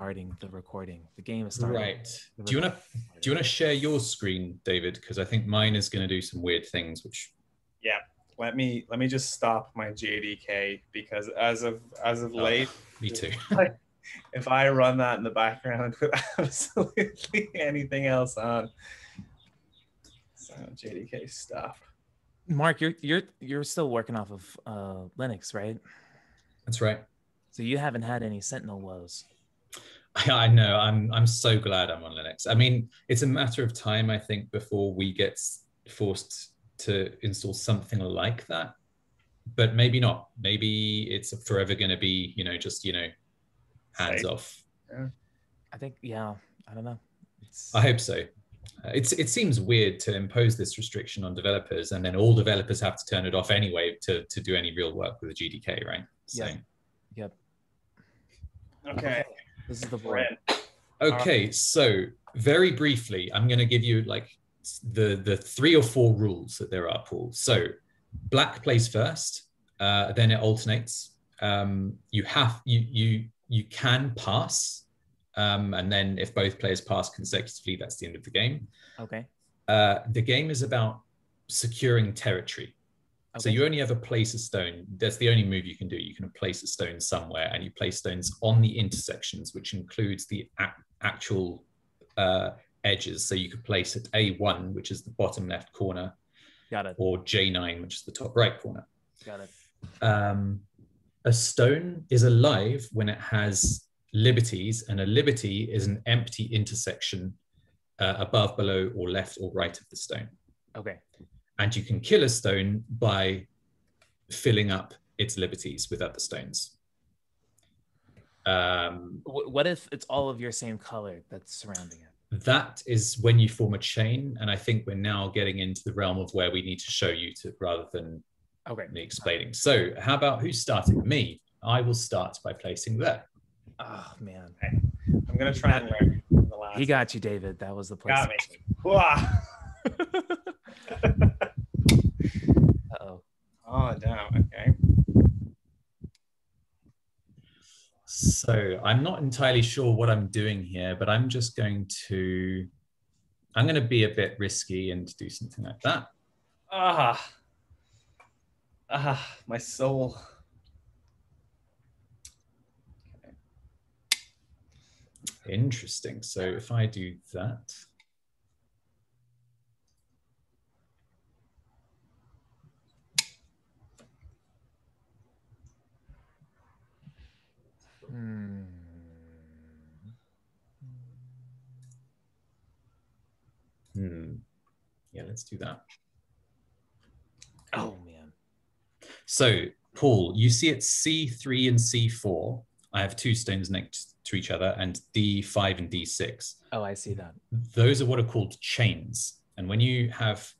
starting the recording. The game is starting. Right. Do you want to do you want to share your screen, David? Because I think mine is going to do some weird things. Which Yeah. Let me let me just stop my GDK because as of as of late, me too. if I run that in the background with absolutely anything else on, so GDK stop. Mark, you're you're you're still working off of uh, Linux, right? That's right. So you haven't had any Sentinel woes. I know. I'm I'm so glad I'm on Linux. I mean, it's a matter of time, I think, before we get forced to install something like that. But maybe not. Maybe it's forever going to be, you know, just you know, hands Safe. off. I think, yeah, I don't know. It's, I hope so. Uh, It's it seems weird to impose this restriction on developers, and then all developers have to turn it off anyway to to do any real work with the GDK, right? So, Yeah. yep. Okay. This is the board. Brent. okay. So very briefly, I'm going to give you like the the three or four rules that there are, Paul. So black plays first, uh, then it alternates. Um, you have you you you can pass, um, and then if both players pass consecutively, that's the end of the game. Okay. uh, the game is about securing territory. So you only ever place a stone. That's the only move you can do. You can place a stone somewhere, and you place stones on the intersections, which includes the ac- actual uh, edges. So you could place at A1, which is the bottom left corner, Got it. or J9, which is the top right corner. Got it. Um, a stone is alive when it has liberties, and a liberty is an empty intersection uh, above, below, or left or right of the stone Okay. And you can kill a stone by filling up its liberties with other stones. Um, What if it's all of your same color that's surrounding it? that is when you form a chain, and I think we're now getting into the realm of where we need to show you to rather than Okay. me explaining. So, how about who's starting? Me. I will start by placing there. Oh man. I'm gonna try and learn from the last. He got you, David. That was the place. got me. Wah. Uh-oh. Oh damn. Okay. So, I'm not entirely sure what I'm doing here, but I'm just going to. I'm going to be a bit risky and do something like that. Ah. Ah, my soul. Interesting. So if I do that, Hmm. hmm, yeah, let's do that. Oh man. So Paul, you see it's C3 and C4. I have two stones next to each other, and D5 and D6. Oh, I see that. Those are what are called chains. And when you have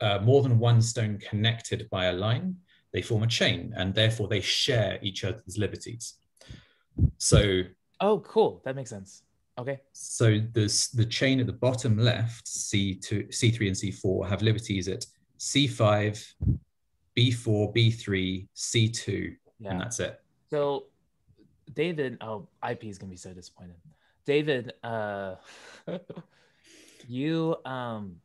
uh, more than one stone connected by a line, they form a chain, and therefore they share each other's liberties. So Oh, cool. That makes sense. Okay. So this the chain at the bottom left, C2, C3 and C4 have liberties at C5, B4, B3, C2, and that's it. So David, oh, IP is gonna be so disappointed. David, uh you um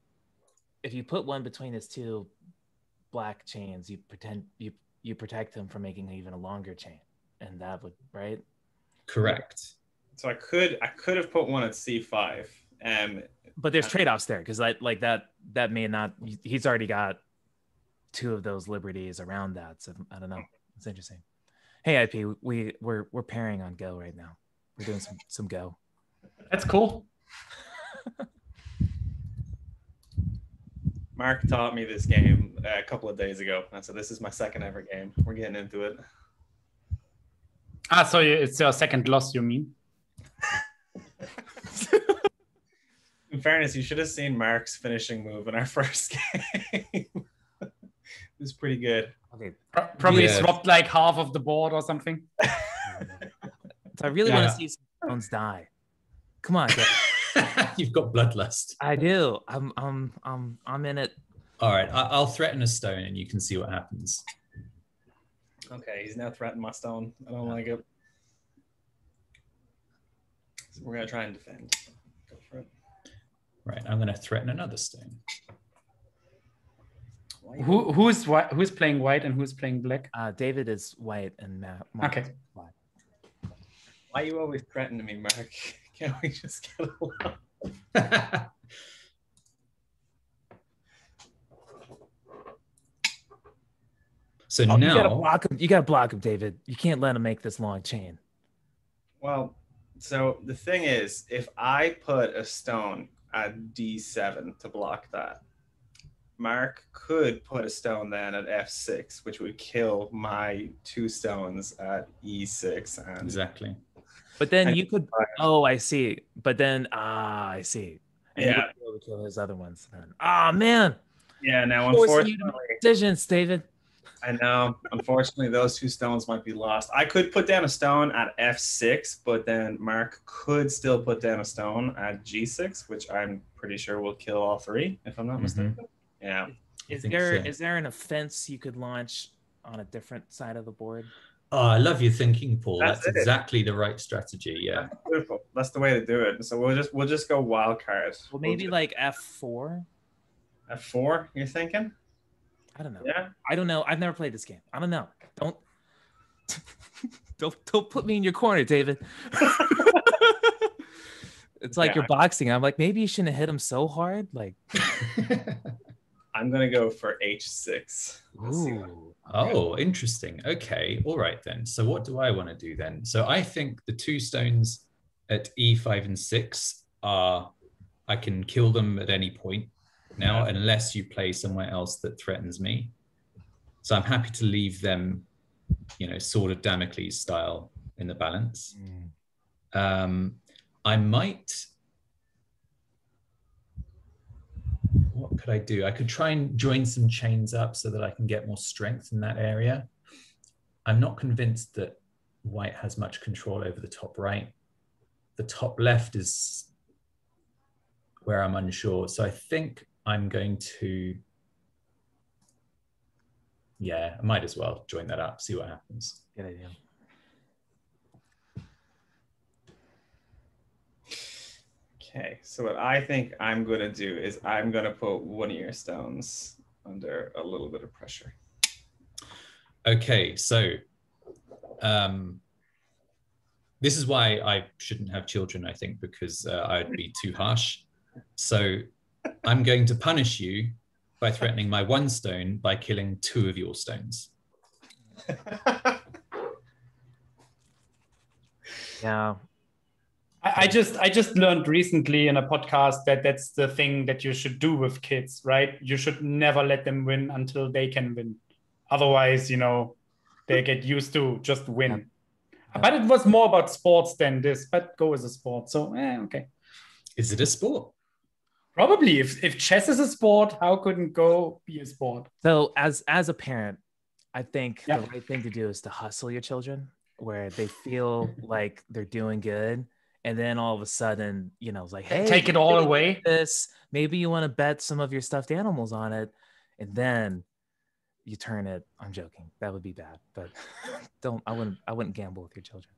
if you put one between his two black chains, you pretend you you protect him from making even a longer chain. And that would right? Correct. So I could I could have put one at C5. Um But there's trade-offs there because like like that that may not he's already got two of those liberties around that. So I don't know. It's interesting. Hey IP, we we're we're pairing on Go right now. We're doing some some Go. That's cool. Mark taught me this game uh, a couple of days ago. And so this is my second ever game. We're getting into it. Ah, so it's your second loss, you mean? In fairness, you should have seen Mark's finishing move in our first game. it was pretty good. Okay. Pro- Probably Yeah. swapped like half of the board or something. So I really want to see some stones die. Come on, guys. You've got bloodlust. I do. I'm I'm I'm I'm in it. All right, I- I'll threaten a stone, and you can see what happens. Okay, he's now threatened my stone. I don't like it. So we're gonna try and defend. Go for it. Right, I'm going to threaten another stone. Who who's whi- who's playing white and who's playing black? Uh, David is white and Matt. Mark Okay. is black. Why are you always threatening me, Mark? Can't we just get along? so Oh, you gotta now, block him. You gotta block him, David. You can't let him make this long chain. Well, so the thing is, if I put a stone at D7 to block that, Mark could put a stone then at F6, which would kill my two stones at E6. And exactly. But then And- you could. Oh, I see. But then, ah, I see. And Yeah. would be able to kill his other ones. Then, ah, man, yeah, now Forcing you to unfortunately, decisions, David. I know. Unfortunately, those two stones might be lost. I could put down a stone at F6, but then Mark could still put down a stone at G6, which I'm pretty sure will kill all three, if I'm not Mhm. mistaken. Yeah. Is think there so. is there an offense you could launch on a different side of the board? Oh, I love your thinking, Paul. That's That's, exactly the right strategy. Yeah. That's beautiful. That's the way to do it. So we'll just we'll just go wild card. Well, We'll maybe like F four. F four, You're thinking? I don't know. Yeah. I don't know. I've never played this game. I don't know. Don't don't don't put me in your corner, David. it's like Yeah. you're boxing. I'm like, maybe you shouldn't have hit him so hard. Like, I'm gonna go for H6. Let's see what- ooh. Oh, interesting. Okay. All right then. So what do I want to do then? So I think the two stones at E5 and 6 are I can kill them at any point now unless you play somewhere else that threatens me. So I'm happy to leave them, you know, sort of Damocles style in the balance. Um, I might. What could I do? I could try and join some chains up so that I can get more strength in that area. I'm not convinced that white has much control over the top right. The top left is where I'm unsure. So I think I'm going to. Yeah, I might as well join that up, see what happens. Good idea. Okay. So what I think I'm gonna do is I'm gonna put one of your stones under a little bit of pressure. Okay, so um, this is why I shouldn't have children, I think, because uh, I'd be too harsh. So I'm going to punish you by threatening my one stone by killing two of your stones. Yeah. I, I just I just learned recently in a podcast that that's the thing that you should do with kids, right? You should never let them win until they can win. Otherwise, you know, they get used to just win. Yeah. But it was more about sports than this. But go is a sport, so eh, okay. Is it a sport? Probably if if chess is a sport, how couldn't go be a sport? So as as a parent, I think Yeah. the right thing to do is to hustle your children where they feel like they're doing good. And then all of a sudden, you know, it's like, hey, Take it all away. This maybe you want to bet some of your stuffed animals on it, and then you turn it. I'm joking. That would be bad, but don't. I wouldn't. I wouldn't gamble with your children.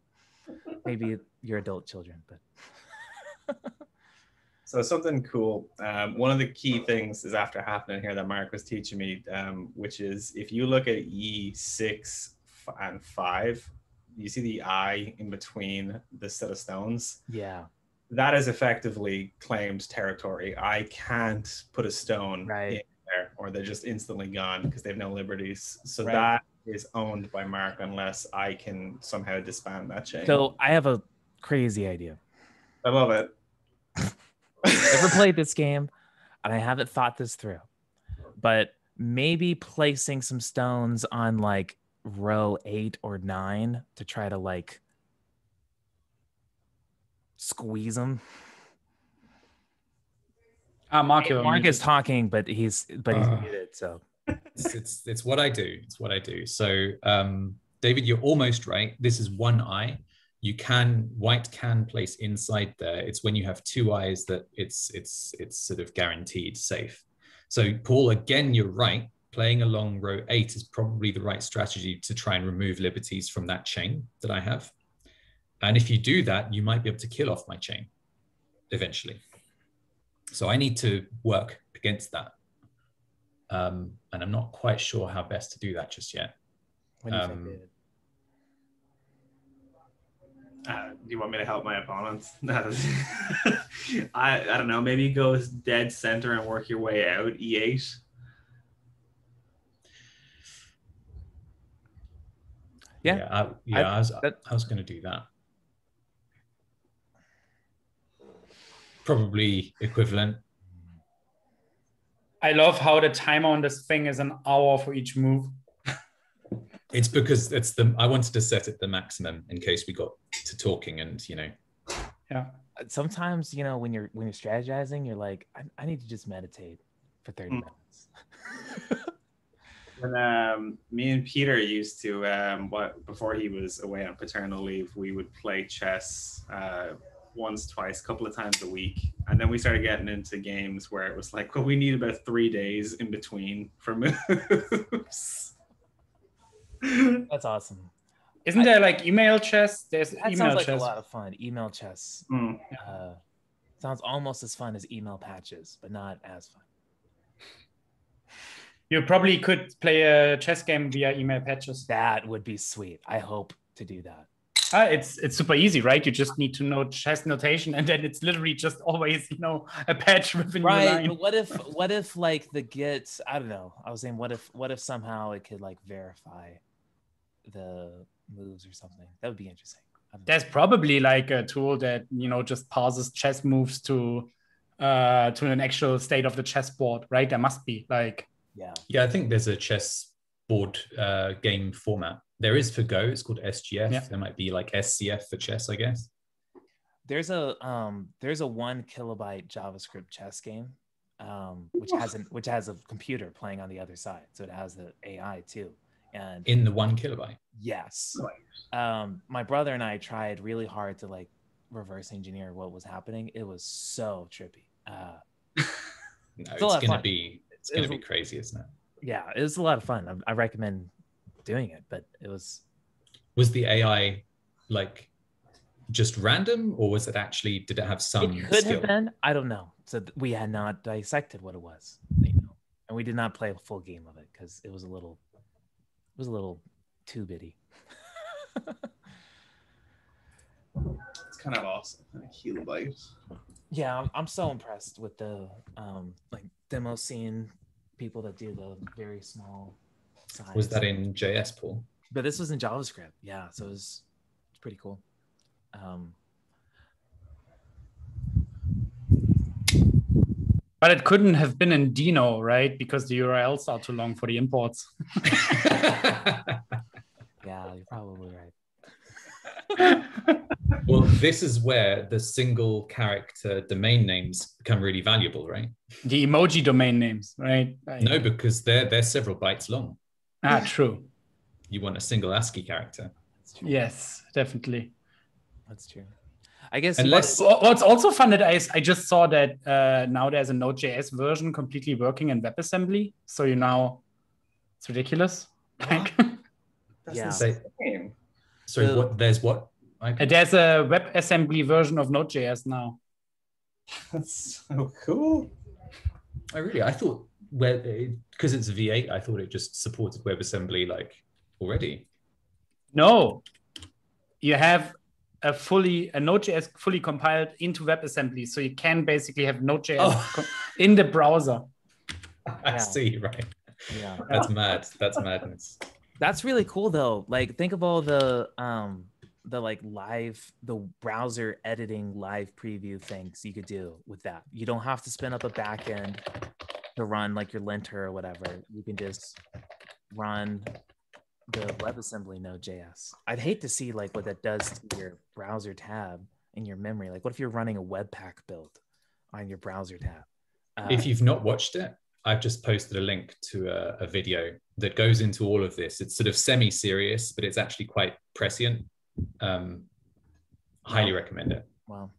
Maybe your adult children, but So something cool. Um, one of the key things is after happening here that Mark was teaching me, um, which is if you look at E6 and 5, you see the eye in between the set of stones. yeah, That is effectively claimed territory. I can't put a stone Right. in there or they're just instantly gone because they have no liberties. So Right. that is owned by Mark unless I can somehow disband that chain. So I have a crazy idea. I love it. Never played this game, and I haven't thought this through. But maybe placing some stones on like row eight or nine to try to like squeeze them. Ah, Mark, you're Mark is talking, but he's but he's Ah. muted. So It's, it's it's what I do. It's what I do. So um, David, you're almost right. This is one eye. You can white can place inside there. It's when you have two eyes that it's it's it's sort of guaranteed safe. So Paul, again, you're right. Playing along row eight is probably the right strategy to try and remove liberties from that chain that I have. And if you do that, you might be able to kill off my chain eventually. So I need to work against that. Um, and I'm not quite sure how best to do that just yet. What do you think, Um, Uh, do you want me to help my opponents? I, I don't know. Maybe go dead center and work your way out. E E8. Yeah. Yeah. I, yeah, I, was, that- I was going to do that. Probably equivalent. I love how the timer on this thing is an hour for each move. It's because it's the I wanted to set it the maximum in case we got to talking and you know Yeah. Sometimes you know when you're when you're strategizing, you're like, I, I need to just meditate for 30 Mm. minutes. When um, me and Peter used to, um, what before he was away on paternal leave, we would play chess uh, once, twice, a couple of times a week, and then we started getting into games where it was like, well, we need about three days in between for moves. That's awesome. Isn't there like email chess? There's That email sounds like chess. a lot of fun. Email chess Hmm. uh, sounds almost as fun as email patches, but not as fun. You probably could play a chess game via email patches. That would be sweet. I hope to do that. Ah, it's it's super easy, right? You just need to know chess notation, and then it's literally just always you know a patch with a new Right. line. But what if what if like the gets I don't know. I was saying what if what if somehow it could like verify the moves or something? That would be interesting. There's probably like a tool that you know just pauses chess moves to uh to an actual state of the chessboard, right? There must be like yeah. yeah I think there's a chess board uh, game format. There is for Go. It's called SGF. Yeah. There might be like SCF for chess, I guess. There's a um there's a one kilobyte JavaScript chess game, um, which has an which has a computer playing on the other side. So it has the AI too. And In the one kilobyte. yes. Um, my brother and I tried really hard to like reverse engineer what was happening. It was so trippy. Uh No, It's it's gonna fun. be it's gonna was- be crazy, isn't it? yeah, it was a lot of fun. I, I recommend doing it, but it was Was the AI like just random, or was it actually did it have some it could skill? have been. I don't know. So th- we had not dissected what it was, you know, and we did not play a full game of it because it was a little, it was a little too bitty. It's kind of awesome. A kilobyte. yeah, I'm, I'm so impressed with the um like demo scene people that do the very small size. Was that in JS, Paul? But this was in JavaScript. Yeah, so it was pretty cool. Um, but it couldn't have been in Deno, right? Because the URLs are too long for the imports. yeah, you're probably right. Well, this is where the single character domain names become really valuable, right? the emoji domain names, right? Like- No, because they're they're several bytes long. Ah, true. You want a single ASCII character. Yes, definitely. That's true. I guess Unless- Wha- What's also fun that I, I just saw that uh, now there's a Node.js version completely working in WebAssembly. So you now, it's ridiculous. Like, That's Yeah. insane. Sorry, The- what? There's what? I, there's a WebAssembly version of Node.js now. That's so cool. I really, I thought where because it's V8, I thought it just supported WebAssembly like already. No, you have a fully a Node.js fully compiled into WebAssembly, so you can basically have Node.js Oh. in the browser. I Yeah. see, right? yeah. That's mad. That's madness. That's really cool though. Like think of all the um the like live the browser editing live preview things you could do with that. You don't have to spin up a backend to run like your linter or whatever. You can just run the WebAssembly Node.js. I'd hate to see like what that does to your browser tab in your memory. Like what if you're running a Webpack build on your browser tab? Uh, If you've not watched it, I've just posted a link to a, a video that goes into all of this. It's sort of semi-serious, but it's actually quite prescient. Um, highly recommend it. Wow.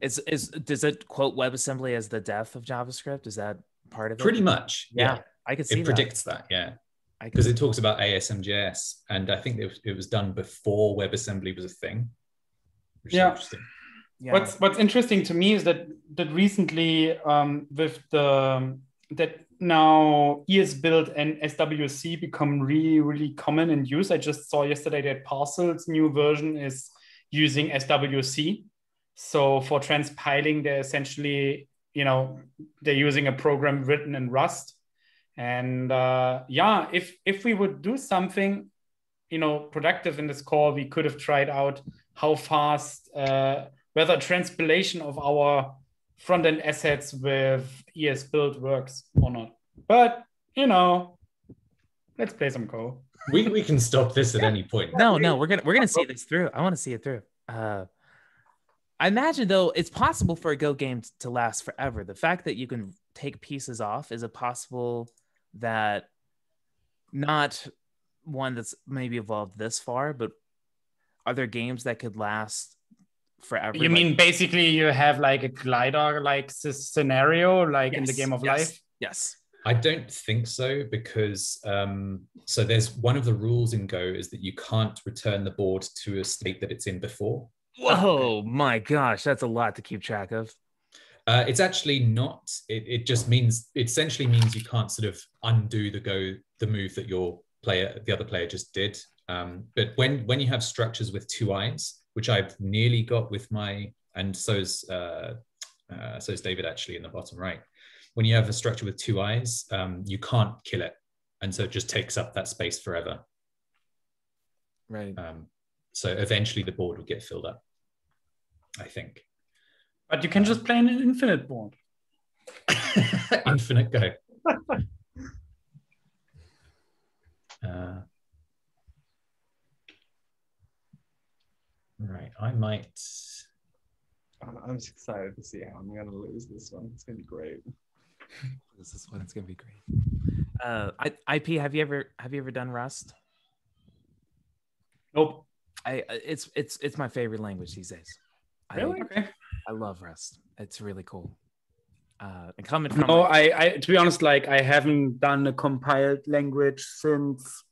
Is is does it quote WebAssembly as the death of JavaScript? Is that part of it? Pretty much, Yeah, yeah. I could see It that. predicts that, yeah, because it talks about ASMJS, and I think it was, it was done before WebAssembly was a thing. which Yeah. is interesting. Yeah. What's What's interesting to me is that that recently um, with the that now esbuild and SWC become really really common in use. I just saw yesterday that Parcel's new version is using SWC. So for transpiling, they're essentially you know they're using a program written in Rust. And uh, yeah, if if we would do something, you know, productive in this call, we could have tried out how fast uh, whether transpilation of our front end assets with esbuild works or not. But you know, let's play some Go. We, we can stop this at any point. no, no, we're gonna we're gonna see this through. I want to see it through. Uh, I imagine though it's possible for a Go game to last forever. The fact that you can take pieces off is it possible that not one that's maybe evolved this far, but are there games that could last forever? You mean basically you have like a glider like scenario, like in the game of yes, life? Yes. I don't think so because um, so there's one of the rules in Go is that you can't return the board to a state that it's in before. Whoa, my gosh, that's a lot to keep track of. Uh, it's actually not. It, it just means it essentially means you can't sort of undo the go the move that your player the other player just did. Um, but when when you have structures with two eyes, which I've nearly got with my and so's uh, uh, so's David actually in the bottom right. When you have a structure with two eyes, um, you can't kill it, and so it just takes up that space forever. Right. Um, so eventually the board will get filled up. I think. But you can just play an infinite board. Infinite go. Uh, right, I might. I'm I'm just excited to see how I'm gonna lose this one. It's gonna be great. This is when it's gonna be great. Uh, I, IP, have you ever have you ever done Rust? Nope. I I- it's it's it's my favorite language these days. I, Okay. I love Rust. It's really cool. Uh, and coming from No, I, I to be honest, like I haven't done a compiled language since.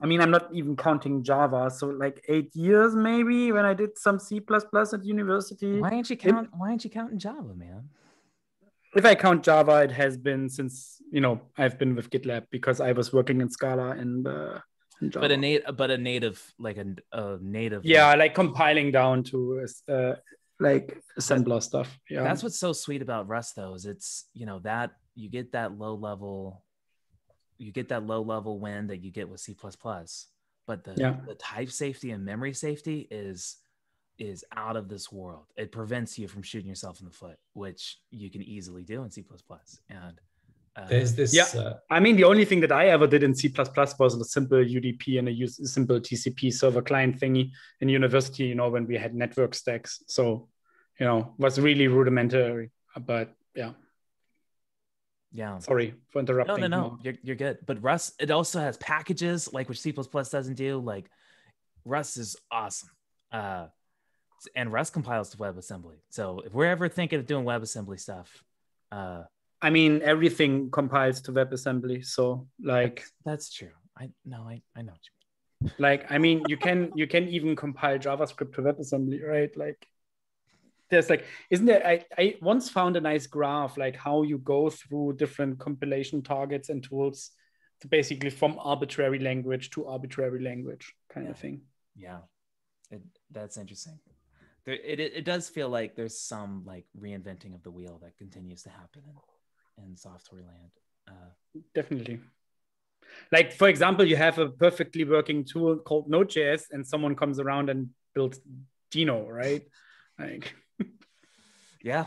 I mean, I'm not even counting Java, so like eight years maybe when I did some C at university. why aren't you count? Why aren't you counting Java, man? If I count Java, it has been since you know I've been with GitLab because I was working in Scala and, uh, in Java. But a native, but a native, like a, a native. yeah, like compiling down to uh, like assembler stuff. Yeah, That's what's so sweet about Rust, though, is it's you know that you get that low level, you get that low level win that you get with C++, but the Yeah. the type safety and memory safety is is out of this world. It prevents you from shooting yourself in the foot, which you can easily do in C++. And uh, There's this. Yeah. Uh, I mean, the only thing that I ever did in C++ was a simple UDP and a use, simple TCP server client thingy in university, you know, when we had network stacks. So, you know, was really rudimentary. But yeah, yeah. sorry for No, interrupting. no, no. You're, you're good. But Rust, it also has packages like which C doesn't do. Like Rust is awesome. Uh, and Rust compiles to WebAssembly. So if we're ever thinking of doing WebAssembly stuff, uh, I mean, everything compiles to WebAssembly. So, like, that's true. I no, I, I know. What you like I mean, you can you can even compile JavaScript to WebAssembly, right? Like, there's like, isn't there? I I once found a nice graph like how you go through different compilation targets and tools to basically from arbitrary language to arbitrary language kind of thing. Yeah, it, that's interesting. There, it, it it does feel like there's some like reinventing of the wheel that continues to happen in, in software land. Uh, Definitely. Like for example, you have a perfectly working tool called Node.js, and someone comes around and builds Deno, right? Like. yeah,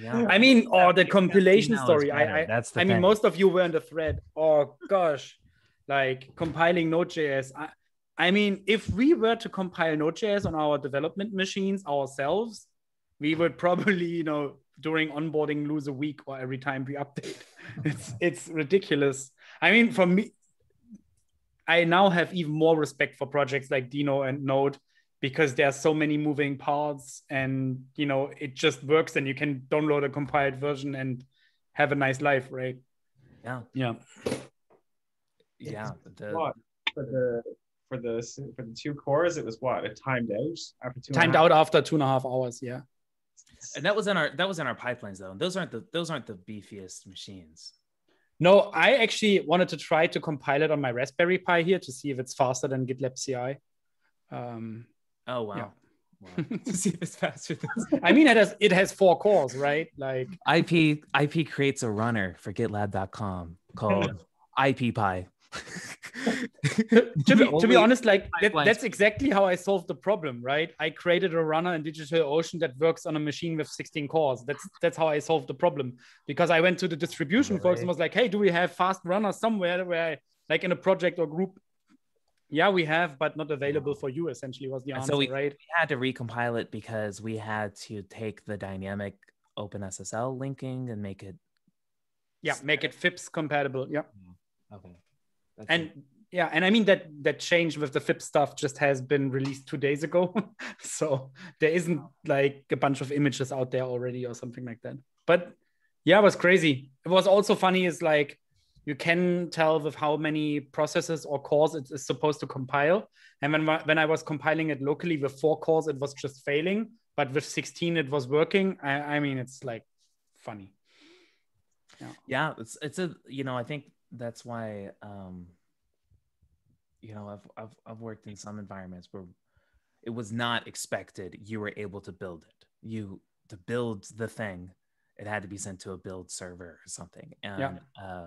yeah. I mean, or oh, the compilation story. I, I, That's the I mean, most of you were in the thread. Oh gosh, like compiling Node.js. I, I mean, if we were to compile Node.js on our development machines ourselves, we would probably, you know, during onboarding lose a week or every time we update. It's it's ridiculous. I mean, for me, I now have even more respect for projects like Deno and Node because there are so many moving parts and you know it just works and you can download a compiled version and have a nice life right yeah, yeah yeah. The, But the for the for the two cores, it was what it timed out after two. Timed out after two and a half hours. Yeah. And that was in our that was in our pipelines though. And those aren't the those aren't the beefiest machines. No, I actually wanted to try to compile it on my Raspberry Pi here to see if it's faster than GitLab CI. Um, Oh wow. Yeah. Wow. to see if it's faster than I mean, it has it has four cores, right? Like, IP IP creates a runner for GitLab.com called IPPy. to be to be honest, like that, that's exactly how I solved the problem, right? I created a runner in DigitalOcean that works on a machine with 16 cores. That's that's how I solved the problem because I went to the distribution folks and was like, "Hey, do we have fast runners somewhere where, I, like in a project or group?" Yeah, we have, but not available for you. Essentially, was the answer, so we- right? we had to recompile it because we had to take the dynamic OpenSSL linking and make it Yeah, make it FIPS compatible. Yeah. okay. That's and yeah and i mean that that change with the FIPS stuff just has been released two days ago so there isn't like a bunch of images out there already or something like that but yeah it was crazy it was also funny is like you can tell with how many processes or cores it is supposed to compile. And when, when i was compiling it locally with four cores it was just failing but with 16 it was working. I, I mean it's like funny. Yeah. It's it's a you know i think that's why um you know i've i've, I've worked in some environments where it was not expected you were able to build it. You to build the thing it had to be sent to a build server or something. And Yeah. uh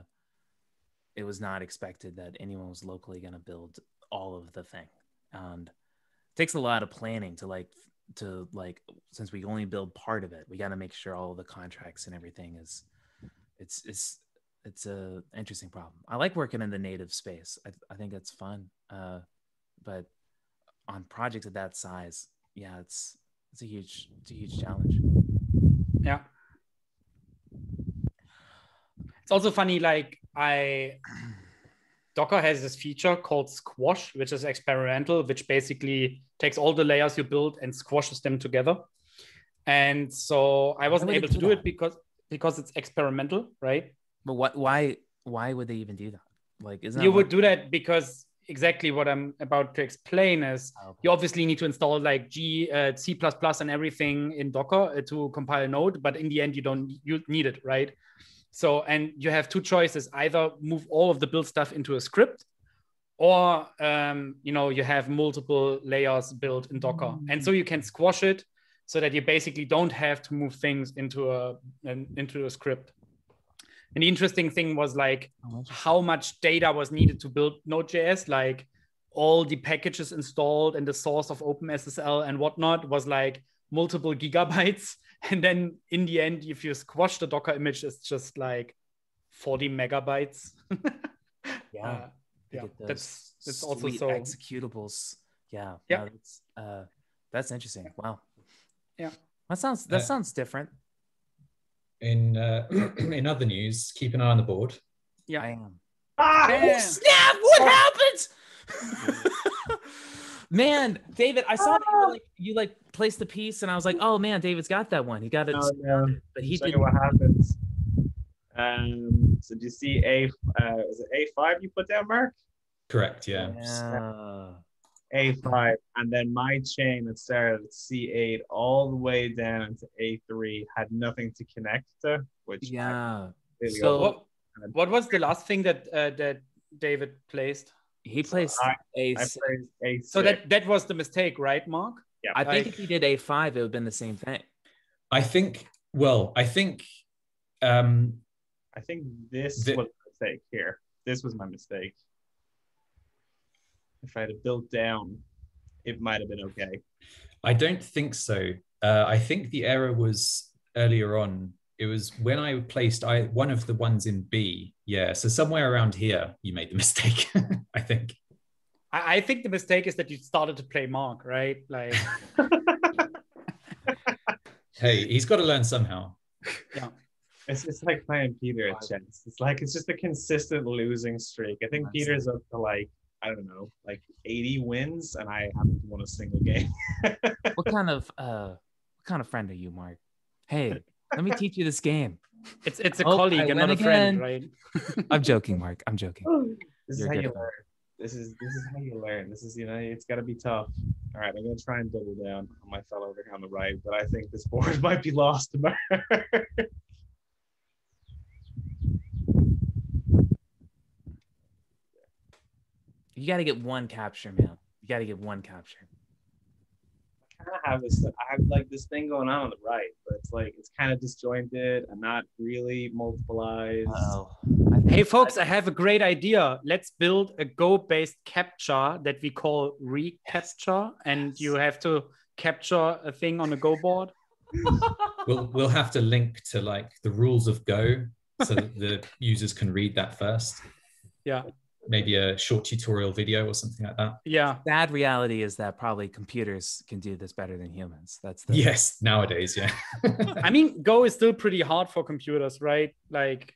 it was not expected that anyone was locally going to build all of the thing and it takes a lot of planning to like to like since we only build part of it we got to make sure all the contracts and everything is it's it's it's a interesting problem. I like working in the native space. I, I think it's fun. Uh, but on projects of that size, yeah, it's it's a huge it's a huge challenge. Yeah. It's also funny, like I Docker has this feature called Squash, which is experimental, which basically takes all the layers you build and squashes them together. And so I wasn't able to do that? it because because it's experimental, right? But what why why would they even do that? Like isn't you would like- do that because exactly what I'm about to explain is Oh, okay. you obviously need to install like G, uh, C++ and everything in Docker uh, to compile Node, but in the end you don't you need it, right? So and you have two choices: either move all of the build stuff into a script, or um, you know you have multiple layers built in Docker, and so you can squash it so that you basically don't have to move things into a an, into a script. And the interesting thing was like Oh, how much data was needed to build Node.js, like all the packages installed and the source of OpenSSL and whatnot was like multiple gigabytes. And then in the end, if you squash the Docker image, it's just like 40 megabytes. Yeah. Uh, yeah, that's that's also sweet so. executables. Yeah. Yeah. no, that's uh that's interesting. Wow. Yeah. That sounds that Uh, sounds different. In uh, in other news, keep an eye on the board. Yeah. I am. Ah! Damn. snap! What happened? man, David, I saw that you, were like, you like placed the piece, and I was like, oh man, David's got that one. He got it, Oh, yeah. but he didn't. what happens. Um, so do you see A? Uh, is it A five you put down, Mark? Correct. Yeah. Yeah. A five, and then my chain that started at C eight all the way down to A three had nothing to connect to, which Yeah. completely So- What, what was the last thing that uh, that David placed? He placed I- a. I placed A. So that that was the mistake, right, Mark? yeah, I think I- if he did a five, it would have been the same thing. I think. Well, I think. Um, I think this The- was a mistake here. This was my mistake. If I had built down, it might have been okay. I don't think so. Uh, I think the error was earlier on. It was when I placed I one of the ones in B. Yeah, so somewhere around here you made the mistake. I think. I, I think the mistake is that you started to play Mark, right? Like, Hey, he's got to learn somehow. Yeah. It's just like playing Peter at chess. It's like it's just a consistent losing streak. I think That's- Peter's up to like I don't know, like 80 wins, and I haven't won a single game. What kind of uh, what kind of friend are you, Mark? Hey, let me teach you this game. It's it's a Oh, colleague and not a friend, right? I'm joking, Mark. I'm joking. this is You're how you learn. This is this is how you learn. This is you know it's got to be tough. All right, I'm gonna try and double down on my fellow over here on the right, but I think this board might be lost to Mark. You got to get one capture, man. You got to get one capture. Kind of have this. I have like this thing going on on the right, but it's like it's kind of disjointed and not really multiplied. Oh, Hey, folks, I have a great idea. Let's build a Go based capture that we call recapture, and you have to capture a thing on a Go board. We'll we'll have to link to like the rules of Go so that the users can read that first. Yeah. Maybe a short tutorial video or something like that. Yeah. Bad reality is that probably computers can do this better than humans. That's the Yes, nowadays, yeah. I mean, Go is still pretty hard for computers, right? Like,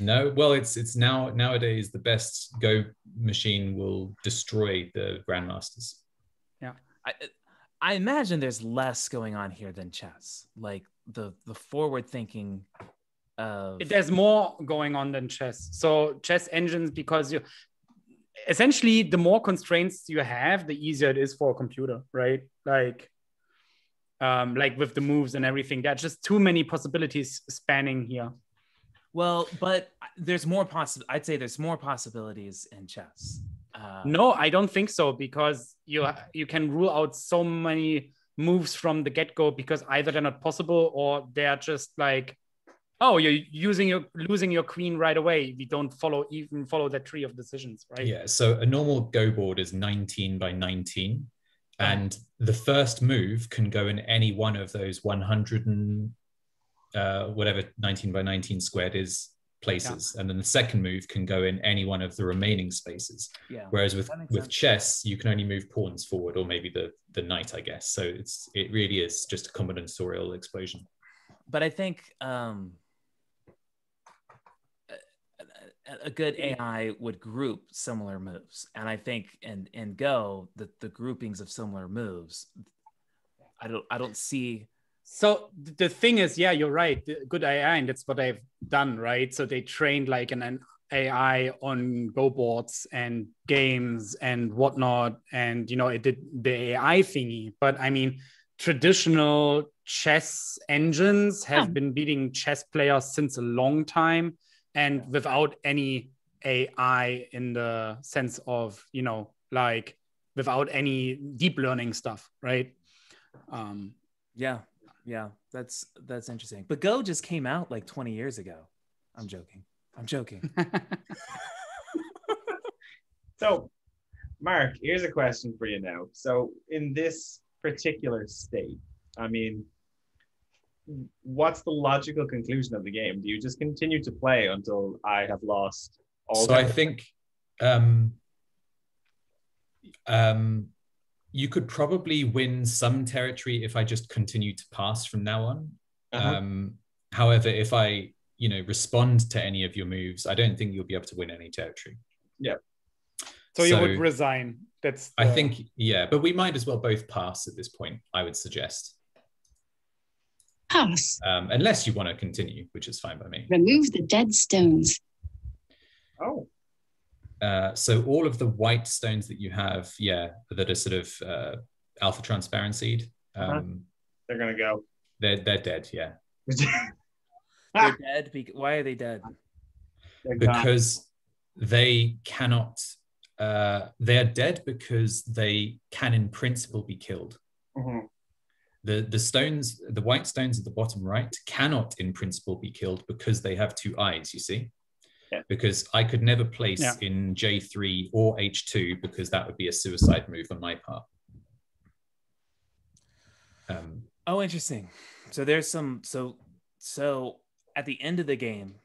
no, well, it's it's now nowadays the best Go machine will destroy the grandmasters. Yeah. I, I imagine there's less going on here than chess. Like the the forward thinking of there's more going on than chess. So, chess engines, because you essentially the more constraints you have, the easier it is for a computer, right? Like, um, like with the moves and everything, there are just too many possibilities spanning here. well, but there's more possible. I'd say there's more possibilities in chess. Uh, No, I don't think so because you you can rule out so many moves from the get go because either they're not possible or they're just like, oh, you're using your losing your queen right away. We don't follow even follow that tree of decisions, right? Yeah, so a normal Go board is 19 by 19, and the first move can go in any one of those 100 and uh, whatever 19 by 19 squared is places, and then the second move can go in any one of the remaining spaces. yeah. Whereas with with sense. chess, you can only move pawns forward, or maybe the the knight, I guess. So it's it really is just a combinatorial explosion. but I think um, a, good AI would group similar moves, and I think in in Go the the groupings of similar moves, I don't I don't see. So the thing is, yeah, you're right. Good AI, and that's what they've done, right? So they trained like an, an AI on Go boards and games and whatnot, and you know, it did the AI thingy. But I mean, traditional chess engines have been beating chess players since a long time, and without any AI in the sense of you know, like without any deep learning stuff, right? Um, Yeah, yeah, that's that's interesting. But Go just came out like 20 years ago. I'm joking. I'm joking. So, Mark, here's a question for you now. So, in this particular state, I mean, what's the logical conclusion of the game? Do you just continue to play until I have lost all? so I think um, um, you could probably win some territory if I just continue to pass from now on. Uh-huh. Um, however, if I you know respond to any of your moves, I don't think you'll be able to win any territory. Yeah. So you would resign. That's I think yeah, but we might as well both pass at this point. I would suggest, Pass. um, unless you want to continue, which is fine by me. Remove the dead stones. oh, Uh, so all of the white stones that you have, yeah, that are sort of uh, alpha transparency, um, Uh-huh. they're gonna go. they're they're dead. Yeah, They're dead. Bec- why are they dead? They're gone. because they cannot. Uh, they are dead because they can, in principle, be killed. Mhm. The the stones, the white stones at the bottom right, cannot, in principle, be killed because they have two eyes. You see. Yeah. Because I could never place Yeah. in J3 or H2 because that would be a suicide move on my part. Um, Oh, interesting. So there's some. So so at the end of the game,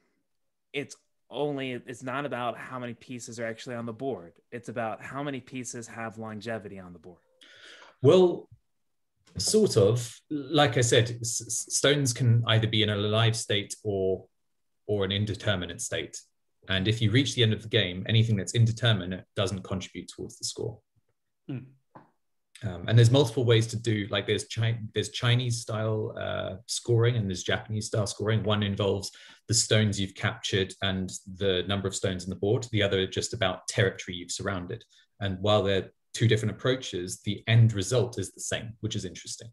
it's only it's not about how many pieces are actually on the board. It's about how many pieces have longevity on the board. Well, sort of. Like I said, s- stones can either be in a live state or or an indeterminate state. And if you reach the end of the game, anything that's indeterminate doesn't contribute towards the score. Hmm. Um, and there's multiple ways to do like there's Chi- there's Chinese style uh, scoring and there's Japanese style scoring. One involves the stones you've captured and the number of stones on the board. The other just about territory you've surrounded. And while they're two different approaches, the end result is the same, which is interesting.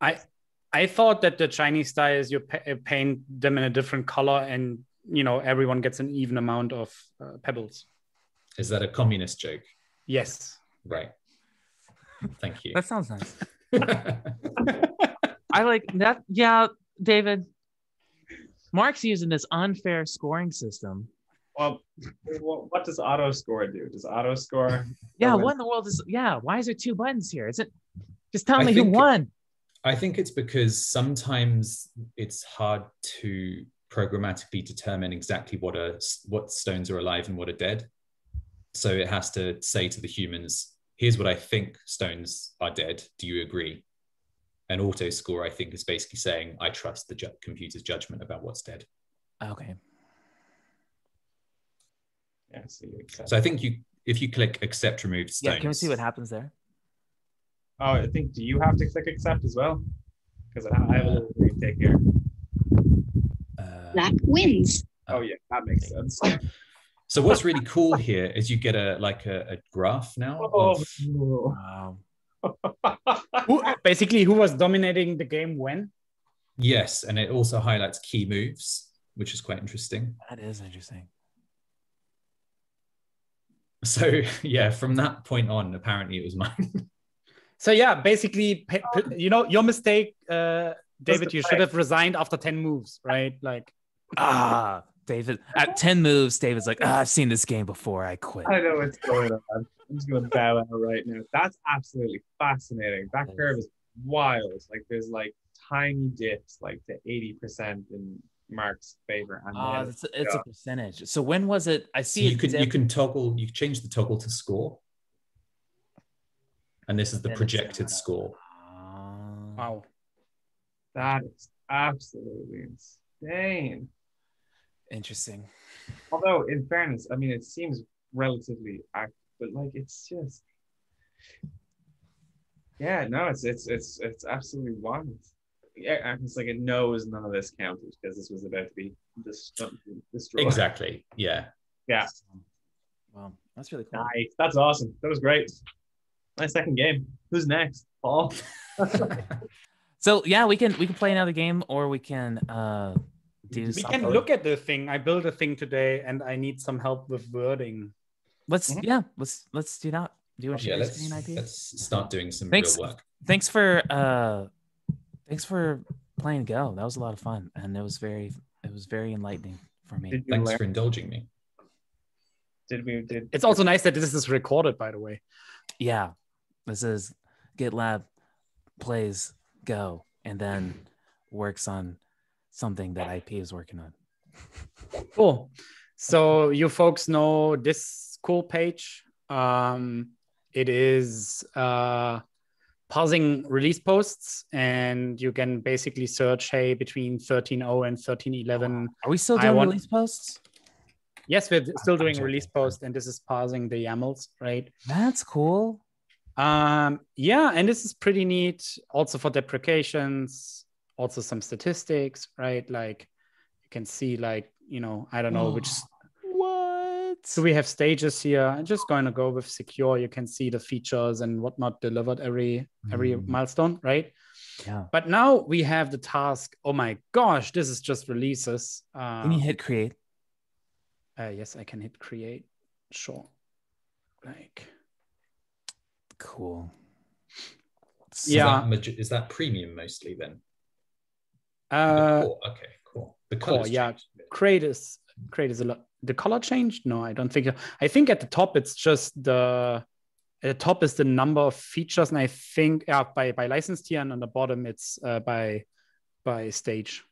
I I thought that the Chinese style is you uh, paint them in a different color and you know everyone gets an even amount of uh, pebbles. Is that a communist joke? Yes. Right. Thank you. That sounds nice. I like that. Yeah, David. Mark's using this unfair scoring system. Well, what what does auto score do? Does auto score? Yeah, what in the world is? Yeah, why is there two buttons here? Is it? Just tell I me who won. I think it's because sometimes it's hard to programmatically determine exactly what are what stones are alive and what are dead. So it has to say to the humans, "Here's what I think stones are dead. Do you agree?" An auto score, I think, is basically saying, "I trust the ju- computer's judgment about what's dead." Okay. Yeah, so you accept. So I think you, if you click accept removed stones, Yeah. Can we see what happens there? Oh, I think. Do you have to click accept as well? Because I I have a little retake here. Uh, Black wins. Oh yeah, that makes sense. so what's really cool here is you get a like a, a graph now. Oh, of- Wow. Who, basically, who was dominating the game when? Yes, and it also highlights key moves, which is quite interesting. That is interesting. So yeah, from that point on, apparently it was mine. So yeah, basically, pa- pa- you know, your mistake, uh, David. You should have resigned after ten moves, right? Like, Ah, David. At 10 moves, David's like, ah, I've seen this game before. I quit. I know what's going on. I'm just going to bow out right now. That's absolutely fascinating. That curve is. is wild. Like there's like tiny dips, like to 80% in Mark's favor. And Ah, it's, a, it's yeah. a percentage. So when was it? I So see you it can you can toggle, you change the toggle to score. And this is the projected down. score. Ah. wow. that is absolutely insane. Interesting. Although, in fairness, I mean, it seems relatively accurate, but like it's just, yeah, no, it's it's it's it's absolutely wild. Yeah, and it's like it knows none of this counted because this was about to be dis- destroyed. Exactly. Yeah. Yeah, Wow, that's really cool. nice. That's awesome. That was great. My second game. Who's next? Paul. So yeah, we can we can play another game or we can uh do We something. can look at the thing. I built a thing today, and I need some help with wording. Let's Mhm. yeah, let's let's do that. Do you want to yeah, let's, let's start doing some Thanks. real work. Thanks for uh thanks for playing Go. That was a lot of fun and it was very it was very enlightening for me. Thanks learn? for indulging me. Did we? Did It's also nice that this is recorded, by the way. Yeah. This is GitLab plays Go and then works on something that IP is working on. Cool. So you folks know this cool page. Um, it is uh, pausing release posts, and you can basically search, hey, between 13.0 and 13.11. Are we still doing want- release posts? Yes, we're still doing release posts and this is pausing the YAMLs, right? That's cool. Um, yeah, and this is pretty neat. Also for deprecations, also some statistics, right? Like you can see, like you know, I don't know which. What? So we have stages here. I'm just going to go with secure. You can see the features and whatnot delivered every every Mm. milestone, right? Yeah. But now we have the task. Oh my gosh, this is just releases. Uh, Can you hit create? uh, yes, I can hit create. Sure. Like Cool. So Yeah. that maj- is that premium mostly then? The uh, core- okay, cool. The core, colors yeah. changed a bit. create is create is a lot. The color changed? No, I don't think. I think at the top it's just the at the top is the number of features, and I think yeah by by license tier, and on the bottom it's uh, by by stage.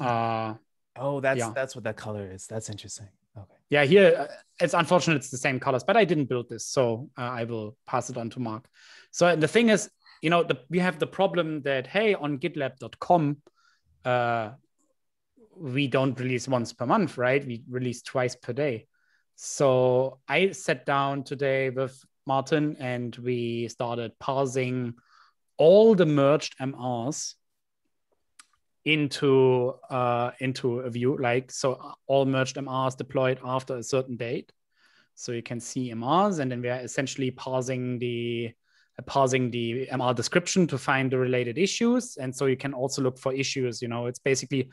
Uh Oh, that's Yeah. that's what that color is. That's interesting. Okay. yeah, here uh, it's unfortunate it's the same colors, but I didn't build this, so uh, I will pass it on to Mark. So the thing is, you know, the, we have the problem that hey, on GitLab.com, uh, we don't release once per month, right? We release twice per day. So I sat down today with Martin, and we started parsing all the merged MRs into uh, into a view. Like so, all merged MRs deployed after a certain date. So you can see MRs, and then we are essentially parsing the uh, parsing the MR description to find the related issues. And so you can also look for issues. You know, it's basically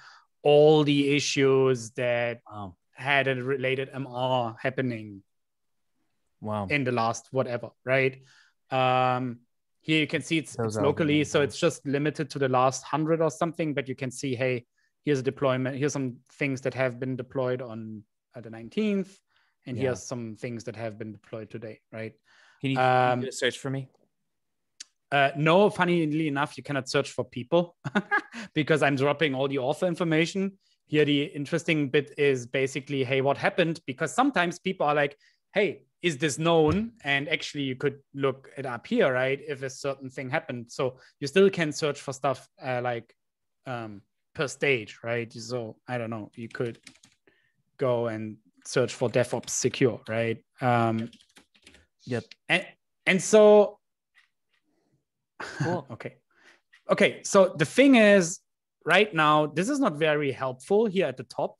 all the issues that Wow. had a related MR happening Wow. in the last whatever, right? Um, here you can see it's, it's locally, so it's just limited to the last hundred or something. But you can see, hey, here's a deployment. Here's some things that have been deployed on uh, the 19th, and Yeah. here's some things that have been deployed today, right? Can you, can Um, you do a search for me? Uh, no, funnily enough, you cannot search for people because I'm dropping all the author information. Here, the interesting bit is basically, hey, what happened? Because sometimes people are like, hey, is this known? And actually, you could look it up here, right? If a certain thing happened. So you still can search for stuff uh, like um, per stage, right? So I don't know, you could go and search for DevOps secure, right? Um, Yep. and, and so Cool. okay. Okay. So the thing is, right now, this is not very helpful here at the top.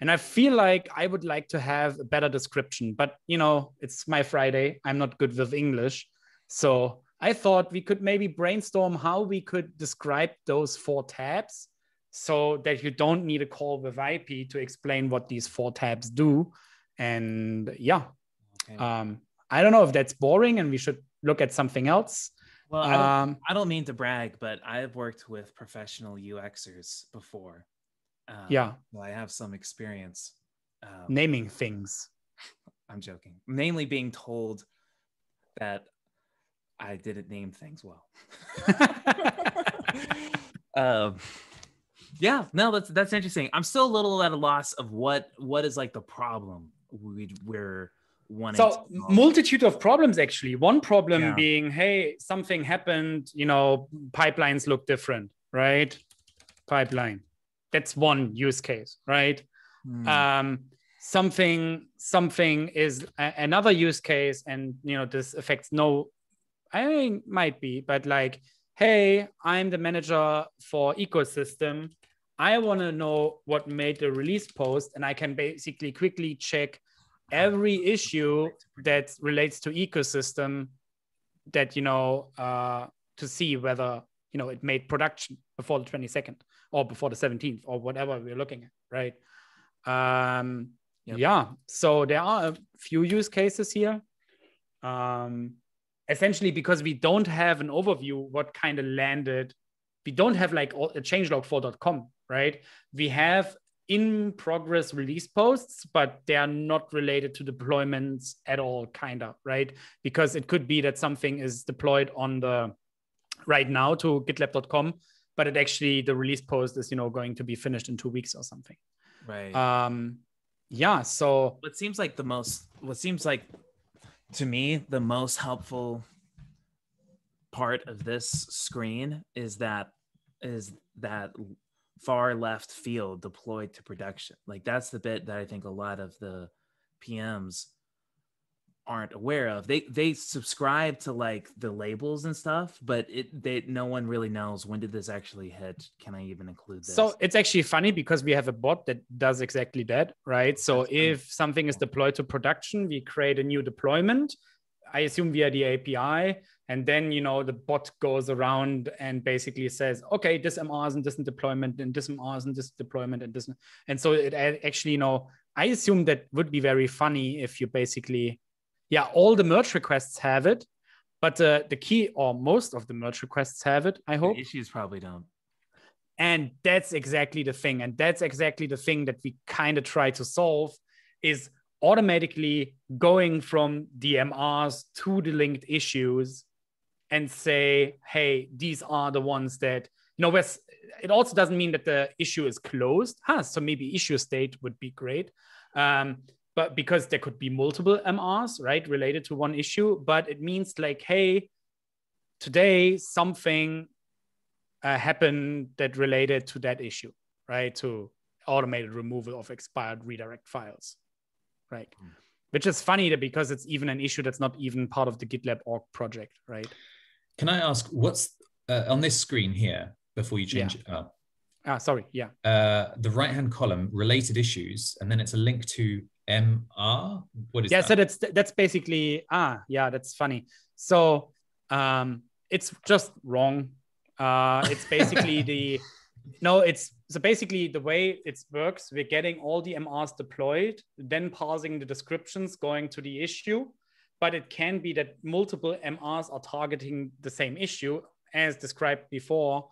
And I feel like I would like to have a better description, but you know, it's my Friday. I'm not good with English. So I thought we could maybe brainstorm how we could describe those four tabs so that you don't need a call with IP to explain what these four tabs do. And yeah, Okay. um, I don't know if that's boring and we should look at something else. Well, I don't, Um, I don't mean to brag, but I've worked with professional UXers before. Um, Yeah. so I have some experience. Um, naming things. I'm joking. Mainly being told that I didn't name things well. um, yeah, no, that's that's interesting. I'm still a little at a loss of what what is like the problem we, we're wanting. so multitude of problems actually one problem Yeah. being hey something happened you know pipelines look different right pipeline that's one use case right Hmm. um something something is a- another use case and you know this affects no i mean might be but like hey i'm the manager for ecosystem i want to know what made the release post and i can basically quickly check every issue that relates to ecosystem that you know uh, to see whether you know it made production before the 22nd or before the 17th or whatever we're looking at right? Um Yep. yeah. So there are a few use cases here. Um essentially because we don't have an overview what kind of landed we don't have like a changelog4.com right? We have in progress release posts but they are not related to deployments at all kind of right because it could be that something is deployed on the right now to gitlab.com but it actually the release post is you know going to be finished in two weeks or something right. um yeah so what seems like the most what seems like to me the most helpful part of this screen is that is that far left field deployed to production like that's the bit that i think a lot of the pms aren't aware of they they subscribe to like the labels and stuff but it they no one really knows when did this actually hit can i even include this So it's actually funny because we have a bot that does exactly that, right? So That's funny. if something is deployed to production, we create a new deployment. I assume via the API, and then you know the bot goes around and basically says, okay, this MRs and this deployment, and this MRs and this deployment, and this, and so it actually, you know, I assume that would be very funny if you basically, yeah, all the merge requests have it, but uh, the key or most of the merge requests have it. I hope. the issues probably don't And that's exactly the thing. And that's exactly the thing that we kind of try to solve is automatically going from DMRs to the linked issues and say, hey, these are the ones that, you know, it also doesn't mean that the issue is closed. Huh, so maybe issue state would be great. Um, but because there could be multiple MRs, right, related to one issue, but it means like, hey, today something uh, happened that related to that issue, right? To automated removal of expired redirect files, right? which is funny that because it's even an issue that's not even part of the GitLab org project, right? Can I ask what's uh, on this screen here before you change it up? Ah, sorry, yeah. Uh, the right hand column, related issues, and then it's a link to MR. What is yeah, that? so that's that's basically ah, yeah, that's funny. So um it's just wrong. Uh it's basically the no, it's so basically the way it works, we're getting all the MRs deployed, then parsing the descriptions going to the issue. But it can be that multiple MRs are targeting the same issue as described before.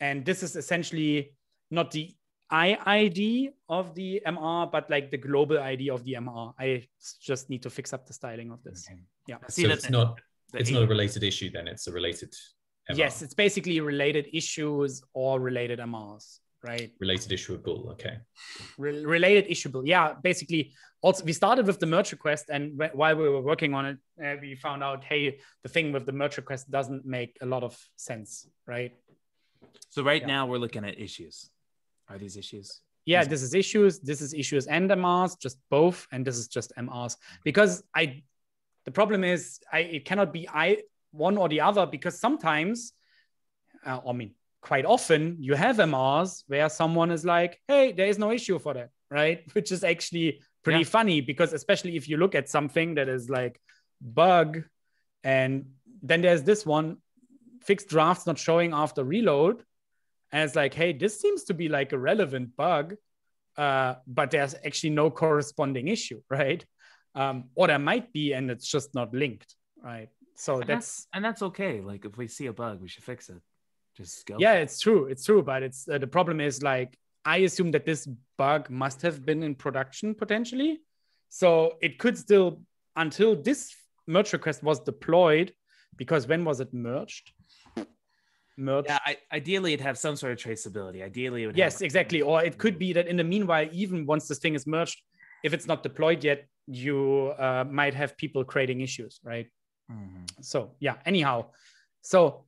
And this is essentially not the IID of the MR, but like the global ID of the MR. I just need to fix up the styling of this. Okay. Yeah. See so that it's not it's not a related issue then. It's a related MR, Yes, it's basically related issues or related MRs, right? related issuable. Okay. Re- related issuable. Yeah, basically. Also, we started with the merge request, and wh- while we were working on it, uh, we found out, hey, the thing with the merge request doesn't make a lot of sense, right? So right Yeah. now we're looking at issues. Are these issues? Yeah, Yes. this is issues. This is issues and MRs, just both, and this is just MRs. Because I, the problem is, I it cannot be I one or the other because sometimes, uh, I mean, quite often you have MRs where someone is like, "Hey, there is no issue for that," right? Which is actually pretty Yeah. funny because especially if you look at something that is like bug, and then there's this one fixed drafts not showing after reload and it's like hey this seems to be like a relevant bug uh, but there's actually no corresponding issue right um, or there might be and it's just not linked right so And that's and that's okay. Like if we see a bug, we should fix it. Just go. yeah it's true it's true but it's uh, the problem is like i assume that this bug must have been in production potentially so it could still until this merge request was deployed because when was it merged merged Yeah. I, ideally, it'd have some sort of traceability. Ideally, it would. Yes, have- exactly. Or it could be that in the meanwhile, even once this thing is merged, if it's not deployed yet, you uh, might have people creating issues, right? Mhm. So yeah. Anyhow, so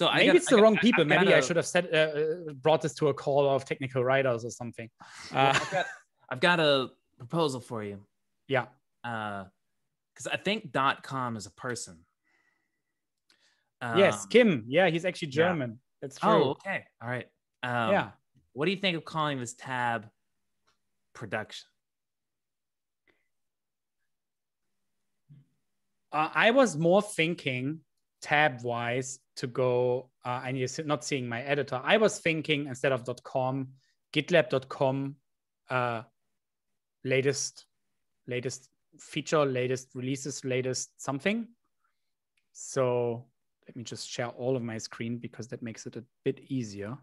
So I maybe got- it's I the got- wrong people. I've maybe got I should have said uh, uh, brought this to a call of technical writers or something. Uh, I've got I've got a proposal for you. yeah. because I think dot com is a person. yes, Um, Kim. Yeah, he's actually yeah. German. That's true. Oh, okay. All right. Um, yeah. What do you think of calling this tab production? Uh, I was more thinking tab wise to go, uh, and you're not seeing my editor. I was thinking instead of .com, GitLab.com, uh, latest, latest feature, latest releases, latest something. So let me just share all of my screen because that makes it a bit easier.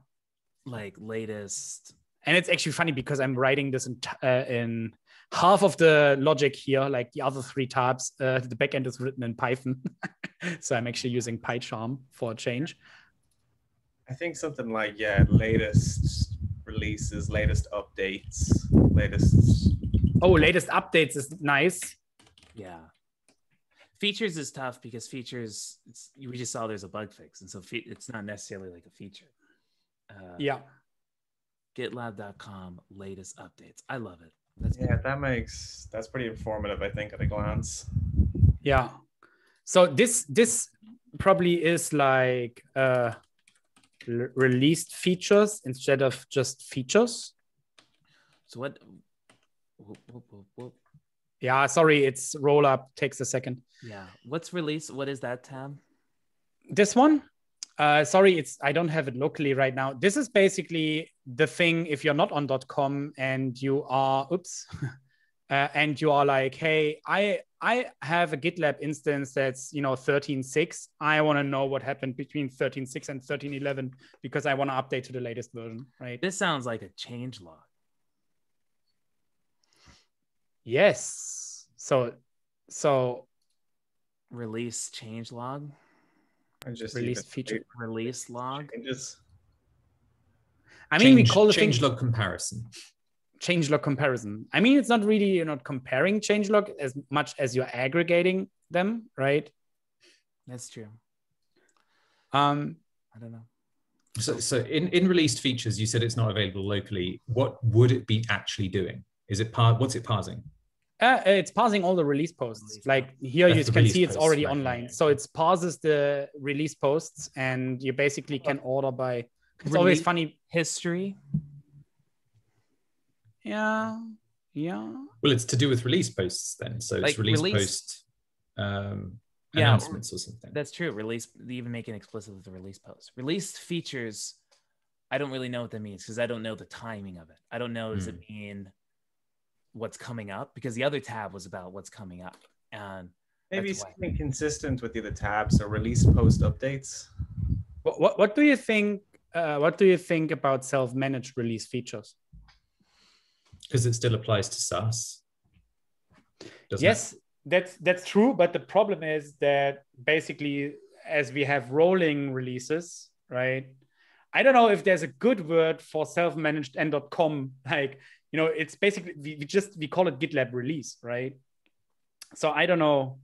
Like latest. And it's actually funny because I'm writing this in, uh, in half of the logic here, like the other three tabs. Uh, the backend is written in Python. so I'm actually using PyCharm for a change. I think something like yeah, latest releases, latest updates, latest. Oh, latest updates is nice. Yeah. Features is tough because features, it's, we just saw there's a bug fix. And so fe- it's not necessarily like a feature. Uh, Yeah. GitLab.com latest updates. I love it. That's Yeah, that makes that's pretty informative. I think at a glance. Yeah. So this this probably is like uh l- released features instead of just features. So what? whoop, whoop, whoop, whoop. Yeah, sorry, it's roll up takes a second. Yeah. What's release? What is that tab? this one uh, sorry it's i don't have it locally right now this is basically the thing if you're not on com and you are oops uh, and you are like hey i i have a gitlab instance that's you know 13.6 i want to know what happened between 13.6 and 13.11 because i want to update to the latest version right This sounds like a change log. yes so so Release change log. And just released even- feature Release log. Changes. i mean we call the thing change log comparison. changelog comparison. I mean, it's not really you're not comparing changelog as much as you're aggregating them, right? That's true. Um, I don't know. So, so in, in released features, you said it's not available locally. What would it be actually doing? Is it par? What's it parsing? Uh, it's parsing all the release posts. Release like here, you That's the can see it's already right, online. right, So right. it pauses the release posts, and you basically can order by. It's always funny. History. Yeah, yeah. Well, it's to do with release posts then. So it's release, release- post um, Yeah, announcements or something. That's true. Release. They even make it explicit with the release post. Release features. I don't really know what that means because I don't know the timing of it. I don't know. Does it mean what's coming up? Because the other tab was about what's coming up, and Maybe That's why. something consistent with the other tabs or release post updates. What what, what do you think? Uh, what do you think about self-managed release features? Because it still applies to SaaS. doesn't it? yes that's that's true but the problem is that basically as we have rolling releases right i don't know if there's a good word for self-managed n.com like you know it's basically we, we just we call it gitlab release right so i don't know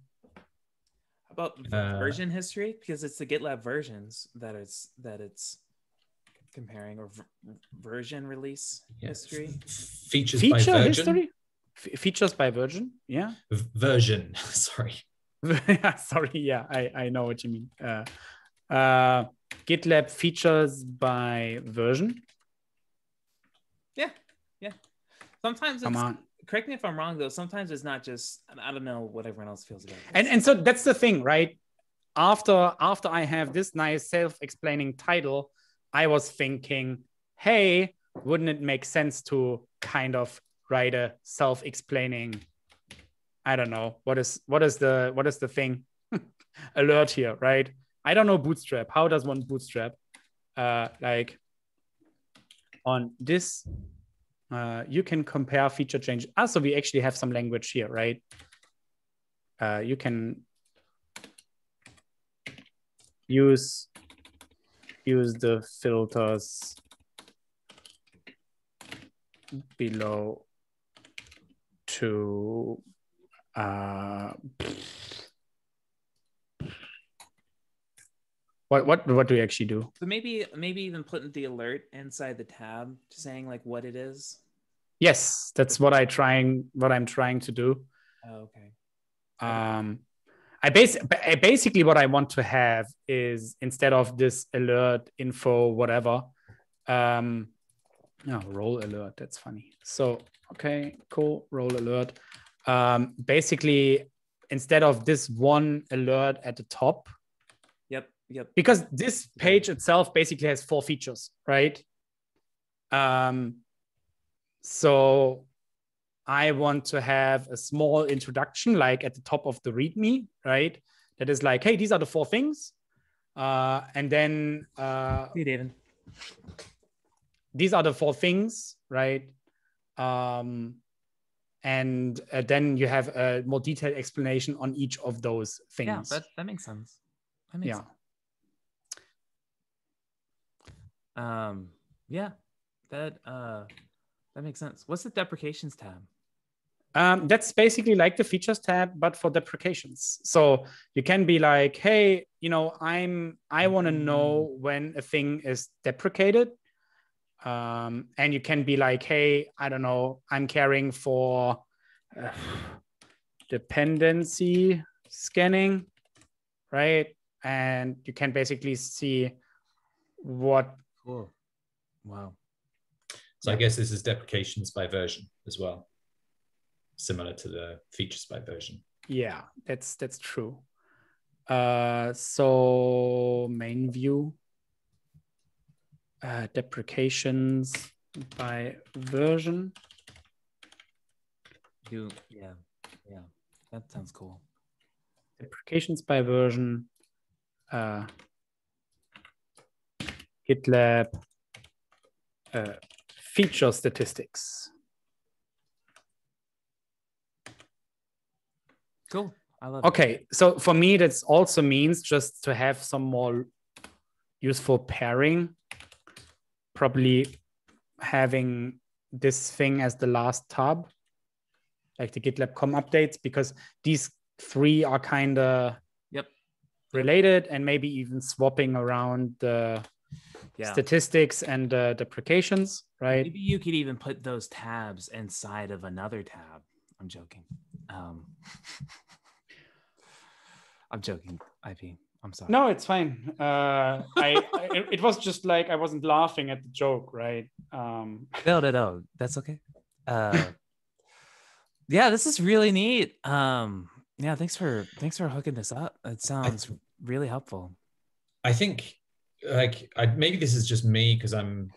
about Uh, version history because it's the GitLab versions that it's that it's comparing or v- version release Yeah. history. F- Features by feature version. history F- features by version yeah V- version. Sorry. sorry yeah i i know what you mean uh uh gitlab features by version Sometimes it's, come on correct me if I'm wrong though. Sometimes it's not just I don't know what everyone else feels about it. and and so that's the thing right after after i have this nice self-explaining title i was thinking hey wouldn't it make sense to kind of write a self-explaining i don't know what is what is the what is the thing alert here right i don't know bootstrap how does one bootstrap uh like on this uh, you can compare feature change. Ah so we actually have some language here right? Uh, you can use use the filters below to uh, what what what do we actually do? So maybe maybe even putting the alert inside the tab, saying like what it is. Yes that's what i trying what i'm trying to do Oh, okay. um i bas- ba- basically what i want to have is instead of this alert info whatever um no role alert that's funny so okay cool role alert um basically instead of this one alert at the top Yep. Yep. because this page itself basically has four features right um so i want to have a small introduction like at the top of the readme right? That is like hey these are the four things. Uh and then uh Hey, David. these are the four things right? Um and uh, then you have a more detailed explanation on each of those things. Yeah, that, that makes sense. That makes yeah. Um, yeah, that uh, that makes sense. What's the deprecations tab? Um, that's basically like the features tab, but for deprecations. So you can be like, hey, you know, I'm I want to know when a thing is deprecated. Um, and you can be like, hey, I don't know, I'm caring for uh, dependency scanning, right? And you can basically see what Cool. Wow. So I guess this is deprecations by version as well, similar to the features by version. Yeah, that's that's true. Uh, so main view, uh, deprecations by version. Do yeah, yeah. That sounds cool. Deprecations by version. Uh, GitLab uh, feature statistics. Cool. I love it. Okay, so for me, that also means just to have some more useful pairing. Probably having this thing as the last tab, like the GitLab com updates, because these three are kind of Yep. related, and maybe even swapping around the Yeah. statistics and uh, deprecations, right? Maybe you could even put those tabs inside of another tab. I'm joking. Um, I'm joking. IP. I'm sorry. No, it's fine. Uh, I, I it, it was just like I wasn't laughing at the joke, right? Um, no, no, no. That's okay. Uh, yeah, this is really neat. Um, yeah, thanks for thanks for hooking this up. It sounds really helpful. I think like I, maybe this is just me because I'm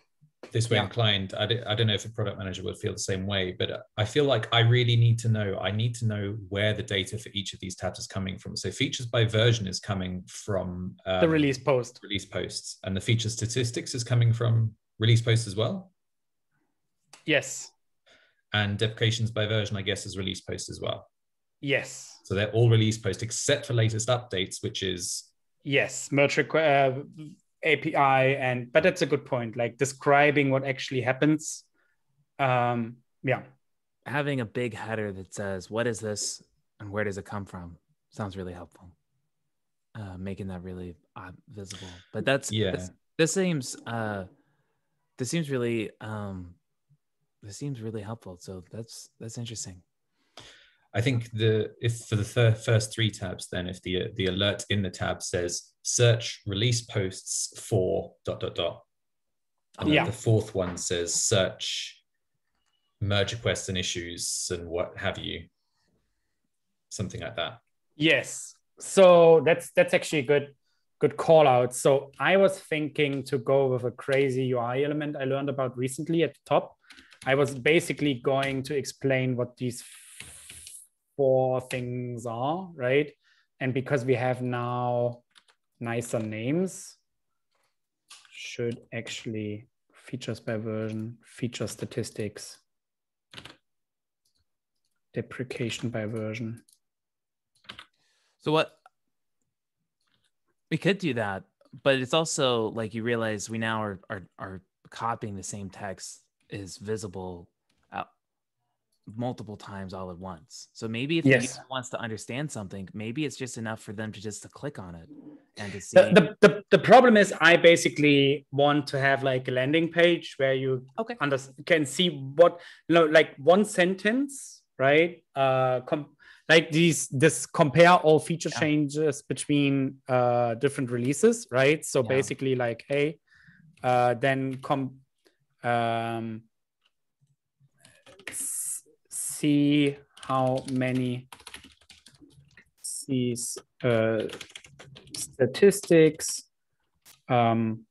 this way Yeah. inclined. I, d- I don't know if a product manager would feel the same way, but I feel like I really need to know. I need to know where the data for each of these tabs is coming from. So features by version is coming from um, the release post. release posts, and the feature statistics is coming from release posts as well. Yes. And deprecations by version, I guess, is release posts as well. Yes. So they're all release posts except for latest updates, which is Yes. Merge requ- uh, API and but that's a good point. Like describing what actually happens. Um, yeah. Having a big header that says what is this and where does it come from sounds really helpful. Uh, making that really uh, visible. But that's Yeah. This, this seems uh, this seems really um, this seems really helpful. So that's that's interesting. I think the if for the thir- first three tabs, then if the the alert in the tab says search release posts for dot dot dot, and Yeah. the fourth one says search merge requests and issues and what have you, something like that. Yes. So that's that's actually a good good call out. So I was thinking to go with a crazy UI element I learned about recently at the top. I was basically going to explain what these four things are, right? And because we have now nicer names, should actually features by version, feature statistics, deprecation by version. So what we could do that, but it's also like you realize we now are are, are copying the same text is visible out multiple times all at once. So maybe if Yes. wants to understand something, maybe it's just enough for them to just to click on it and to see. the, the, the, the problem is i basically want to have like a landing page where you Okay. under, can see what no, like one sentence right uh com- like these this compare all feature Yeah. changes between uh different releases right so Yeah. basically like hey uh then come, um see how many sees uh statistics um,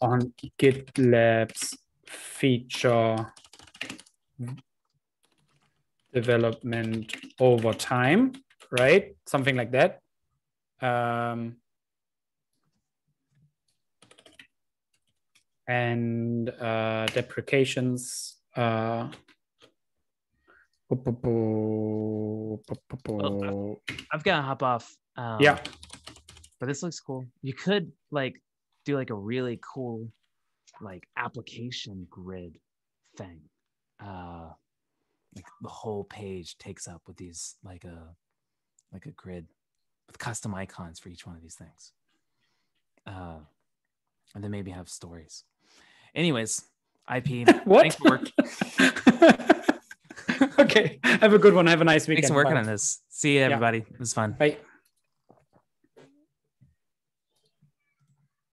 on GitLab's feature development over time, right? Something like that. Um, and uh, deprecations. Uh, I've got to hop off. Um, yeah. but this looks cool. You could like do like a really cool like application grid thing. Uh like the whole page takes up with these like a like a grid with custom icons for each one of these things. Uh and then maybe have stories. Anyways, IP. what? Thanks for work. okay. Have a good one. Have a nice weekend. Thanks for working Bye. on this. See you, everybody. It was fun. Bye.